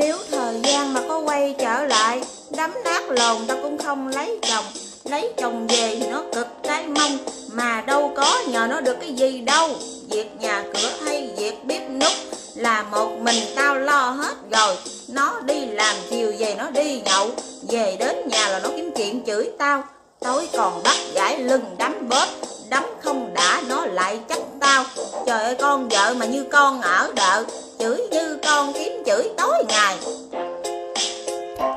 Nếu thời gian mà có quay trở lại, Đấm nát lồn ta cũng không lấy chồng. Lấy chồng về thì nó cực cái mông Mà đâu có nhờ nó được cái gì đâu. Việc nhà cửa hay việc bếp nút Là một mình tao lo hết rồi. Nó đi làm chiều về nó đi nhậu, Về đến nhà là nó kiếm chuyện chửi tao. Tối còn bắt gãi lưng đấm bóp, Đấm không đã nó lại chắc tao. Trời ơi, con vợ mà như con ở đợi con kiếm chửi tối ngày.